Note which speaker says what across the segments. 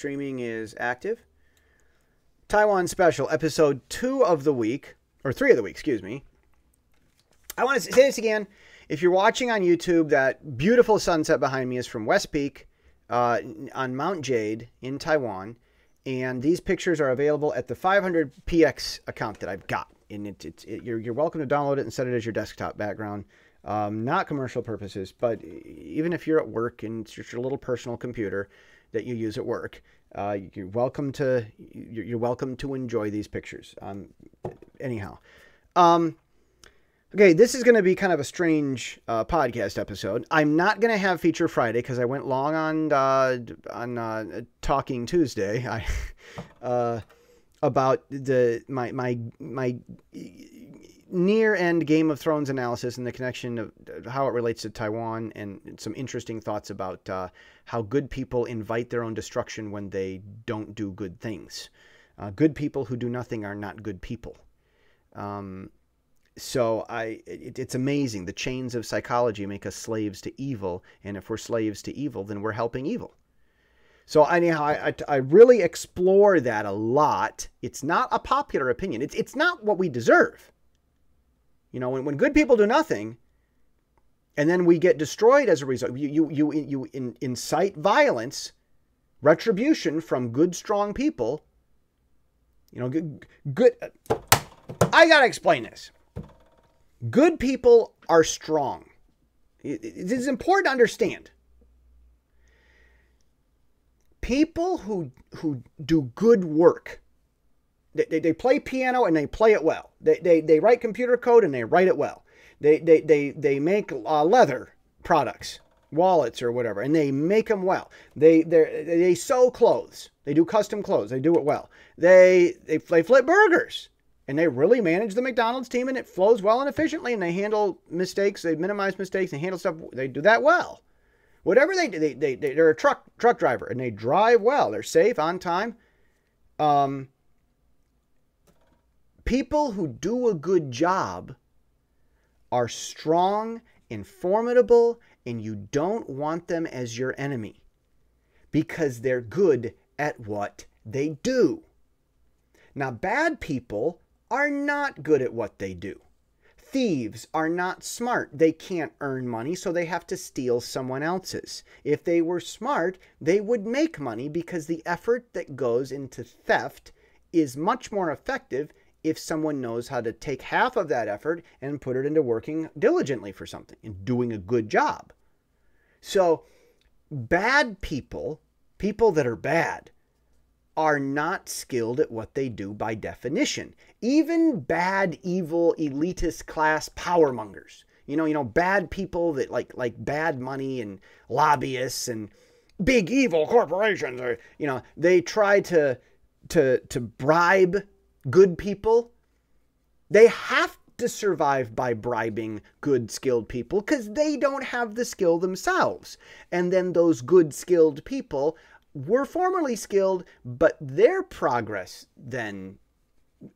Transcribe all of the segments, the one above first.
Speaker 1: streaming is active. Taiwan Special, episode two of the week, or three of the week, excuse me. I want to say this again. If you're watching on YouTube, that beautiful sunset behind me is from West Peak uh, on Mount Jade in Taiwan. And these pictures are available at the 500px account that I've got. And it, it, it, you're, you're welcome to download it and set it as your desktop background. Um, not commercial purposes, but even if you're at work and it's just your little personal computer that you use at work, uh, you're welcome to you're welcome to enjoy these pictures. Um, anyhow, um, okay, this is going to be kind of a strange uh, podcast episode. I'm not going to have feature Friday because I went long on uh, on uh, talking Tuesday. I uh, about the my my my near end Game of Thrones analysis and the connection of how it relates to Taiwan and some interesting thoughts about uh, how good people invite their own destruction when they don't do good things. Uh, good people who do nothing are not good people. Um, so I, it, it's amazing. The chains of psychology make us slaves to evil, and if we're slaves to evil, then we're helping evil. So anyhow, I, I, I really explore that a lot. It's not a popular opinion. It's, it's not what we deserve. You know, when, when good people do nothing, and then we get destroyed as a result, you, you, you, you in, incite violence, retribution from good, strong people. You know, good, good. I got to explain this. Good people are strong. It is important to understand. People who, who do good work, they, they, they play piano and they play it well. They, they, they write computer code and they write it well. They, they, they, they make uh, leather products, wallets or whatever, and they make them well. They, they, sew clothes. They do custom clothes. They do it well. They, they, they flip burgers and they really manage the McDonald's team and it flows well and efficiently and they handle mistakes. They minimize mistakes. They handle stuff. They do that well. Whatever they do, they, they, they, they're a truck, truck driver and they drive well. They're safe, on time. Um, people who do a good job are strong and formidable, and you don't want them as your enemy because they're good at what they do. Now, bad people are not good at what they do. Thieves are not smart. They can't earn money, so they have to steal someone else's. If they were smart, they would make money because the effort that goes into theft is much more effective if someone knows how to take half of that effort and put it into working diligently for something and doing a good job. So, bad people, people that are bad, are not skilled at what they do by definition. Even bad, evil, elitist class power mongers. You know, you know, bad people that like like bad money and lobbyists and big evil corporations or you know, they try to to to bribe good people, they have to survive by bribing good, skilled people because they don't have the skill themselves. And then those good, skilled people were formerly skilled, but their progress then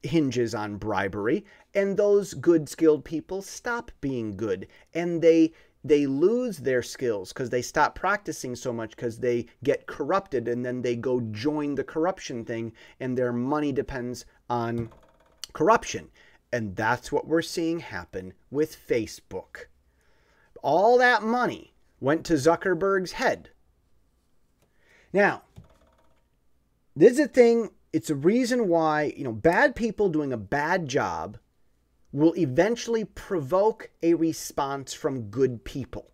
Speaker 1: hinges on bribery and those good skilled people stop being good and they they lose their skills because they stop practicing so much because they get corrupted and then they go join the corruption thing and their money depends on corruption. And that's what we're seeing happen with Facebook. All that money went to Zuckerberg's head. Now, this is a thing, it's a reason why, you know, bad people doing a bad job will eventually provoke a response from good people.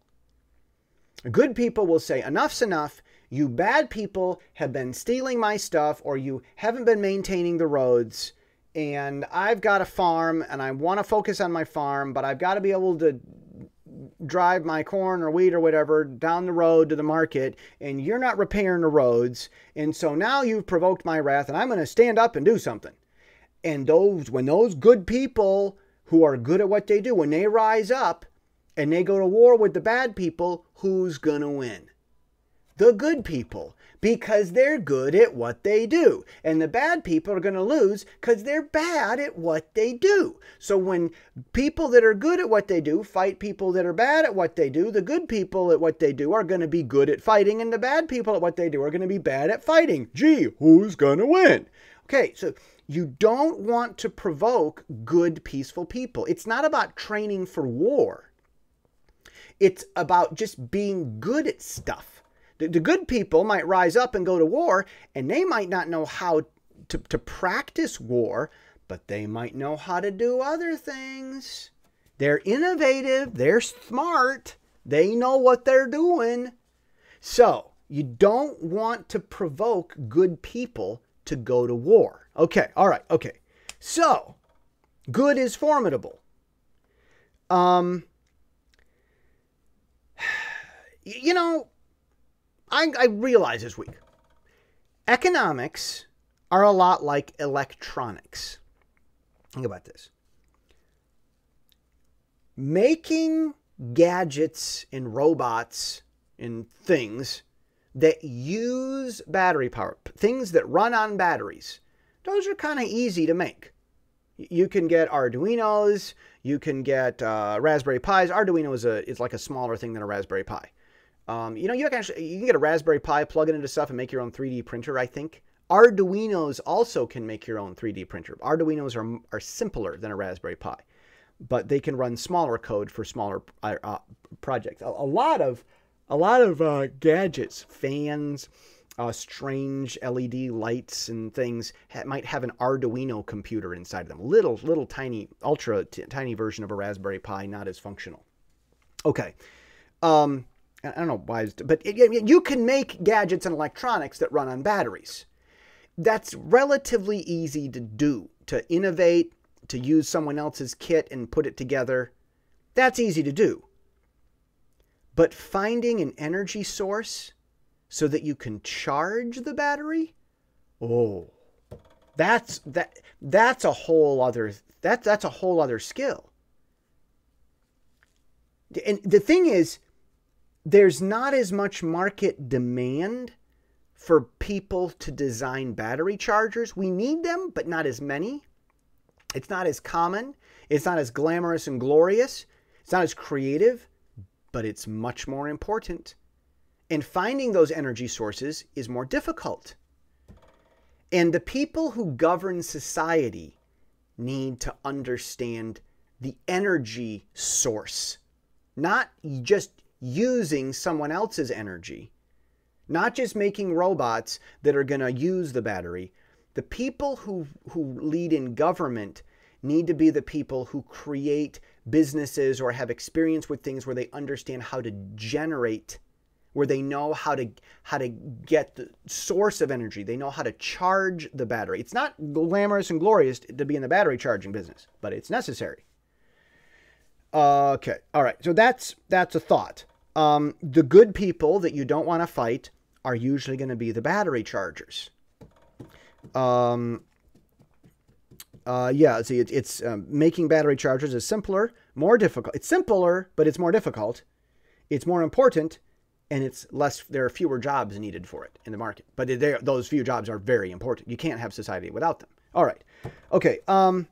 Speaker 1: Good people will say, enough's enough. You bad people have been stealing my stuff, or you haven't been maintaining the roads, and I've got a farm, and I want to focus on my farm, but I've got to be able to drive my corn or wheat or whatever down the road to the market and you're not repairing the roads and so now you've provoked my wrath and I'm going to stand up and do something. And those when those good people who are good at what they do, when they rise up and they go to war with the bad people, who's going to win? the good people because they're good at what they do. And the bad people are going to lose because they're bad at what they do. So when people that are good at what they do fight people that are bad at what they do, the good people at what they do are going to be good at fighting, and the bad people at what they do are going to be bad at fighting. Gee, who's going to win? Okay, so you don't want to provoke good, peaceful people. It's not about training for war. It's about just being good at stuff. The, the good people might rise up and go to war, and they might not know how to, to practice war, but they might know how to do other things. They're innovative, they're smart, they know what they're doing. So, you don't want to provoke good people to go to war. Okay, all right, okay. So, good is formidable. Um, you know, I, I realize this week economics are a lot like electronics. Think about this. Making gadgets and robots and things that use battery power, things that run on batteries, those are kind of easy to make. You can get Arduinos, you can get uh, Raspberry Pis. Arduino is, a, is like a smaller thing than a Raspberry Pi. Um, you know, you can actually you can get a Raspberry Pi, plug it into stuff, and make your own 3D printer. I think Arduinos also can make your own 3D printer. Arduinos are are simpler than a Raspberry Pi, but they can run smaller code for smaller uh, uh projects. A, a, lot of a lot of uh, gadgets, fans, uh, strange LED lights and things ha might have an Arduino computer inside of them. Little, little tiny, ultra tiny version of a Raspberry Pi, not as functional. Okay. Um, I don't know why, but it, you can make gadgets and electronics that run on batteries. That's relatively easy to do, to innovate, to use someone else's kit and put it together. That's easy to do. But finding an energy source so that you can charge the battery, oh, that's that that's a whole other that that's a whole other skill. And the thing is, there's not as much market demand for people to design battery chargers. We need them, but not as many. It's not as common. It's not as glamorous and glorious. It's not as creative, but it's much more important. And finding those energy sources is more difficult. And the people who govern society need to understand the energy source, not just using someone else's energy, not just making robots that are going to use the battery. The people who, who lead in government need to be the people who create businesses or have experience with things where they understand how to generate where they know how to how to get the source of energy they know how to charge the battery it's not glamorous and glorious to be in the battery charging business but it's necessary okay all right so that's that's a thought um, the good people that you don't want to fight are usually going to be the battery chargers. Um, uh, yeah, see, it, it's um, making battery chargers is simpler, more difficult. It's simpler, but it's more difficult. It's more important, and it's less. There are fewer jobs needed for it in the market. But those few jobs are very important. You can't have society without them. All right, okay. Um,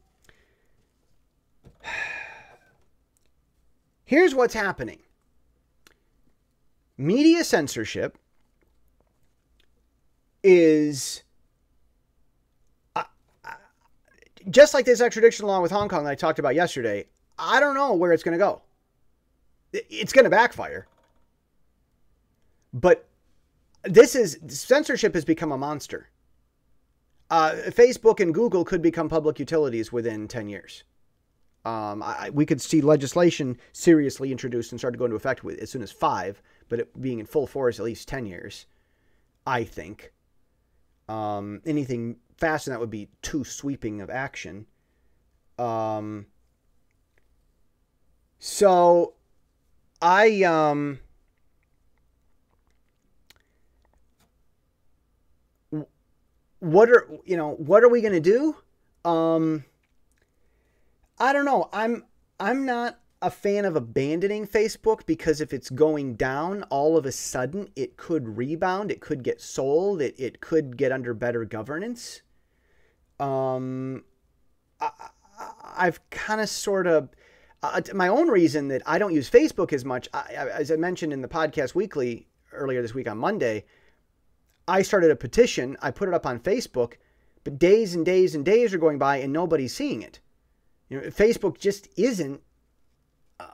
Speaker 1: here's what's happening media censorship is uh, uh, just like this extradition law with Hong Kong that I talked about yesterday. I don't know where it's going to go. It's going to backfire. But this is censorship has become a monster. Uh, Facebook and Google could become public utilities within 10 years. Um, I, we could see legislation seriously introduced and start to go into effect with as soon as five but it being in full force at least 10 years, I think. Um, anything faster than that would be too sweeping of action. Um, so I um what are you know what are we going to do? Um I don't know. I'm I'm not a fan of abandoning Facebook because if it's going down, all of a sudden it could rebound, it could get sold, it, it could get under better governance. Um, I, have kind of sort of uh, my own reason that I don't use Facebook as much. I, as I mentioned in the podcast weekly earlier this week on Monday, I started a petition. I put it up on Facebook, but days and days and days are going by and nobody's seeing it. You know, Facebook just isn't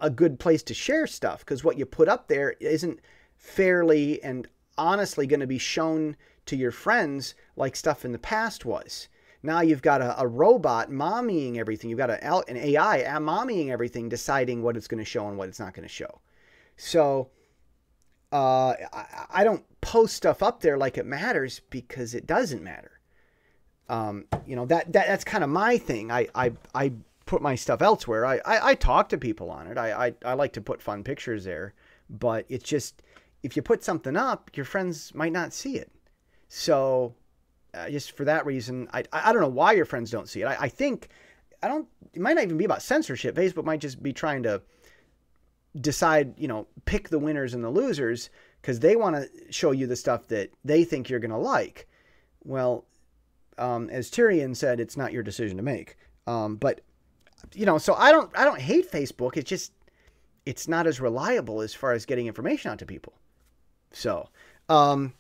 Speaker 1: a good place to share stuff because what you put up there isn't fairly and honestly going to be shown to your friends like stuff in the past was. Now you've got a, a robot mommying everything. You've got a, an AI mommying everything, deciding what it's going to show and what it's not going to show. So uh, I, I, don't post stuff up there like it matters because it doesn't matter. Um, you know that, that that's kind of my thing. I, I I put my stuff elsewhere. I, I, I talk to people on it. I, I, I like to put fun pictures there, but it's just if you put something up, your friends might not see it. So uh, just for that reason, I, I don't know why your friends don't see it. I, I think I don't. It might not even be about censorship. Facebook might just be trying to decide, you know, pick the winners and the losers because they want to show you the stuff that they think you're going to like. Well, um, as Tyrion said, it's not your decision to make. Um, but you know, so I don't I don't hate Facebook. It's just it's not as reliable as far as getting information out to people. So, um,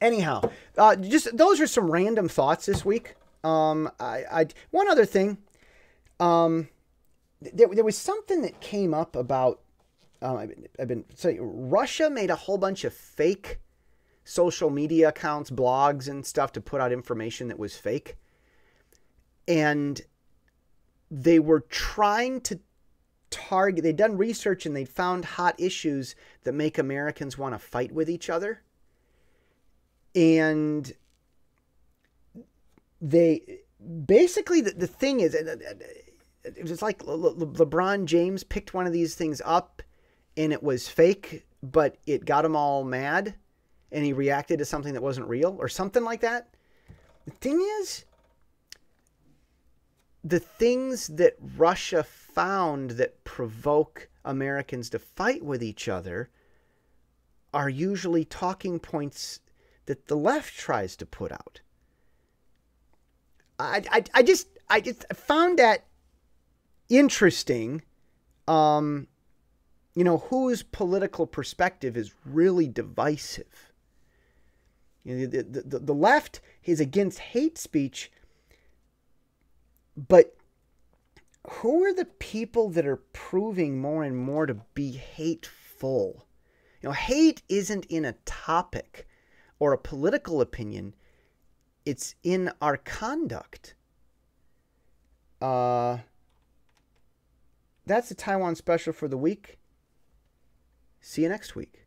Speaker 1: anyhow, uh, just those are some random thoughts this week. Um, I, I one other thing, um, there there was something that came up about. Um, I've been, I've been saying Russia made a whole bunch of fake social media accounts, blogs, and stuff to put out information that was fake. And they were trying to target, they'd done research and they'd found hot issues that make Americans want to fight with each other. And they basically, the, the thing is, it was like Le, Le, LeBron James picked one of these things up and it was fake, but it got him all mad and he reacted to something that wasn't real or something like that. The thing is, the things that Russia found that provoke Americans to fight with each other are usually talking points that the left tries to put out. I, I, I just I just found that interesting. Um, you know, whose political perspective is really divisive. You know, the, the, the left is against hate speech but who are the people that are proving more and more to be hateful? You know, hate isn't in a topic or a political opinion, it's in our conduct. Uh, that's the Taiwan special for the week. See you next week.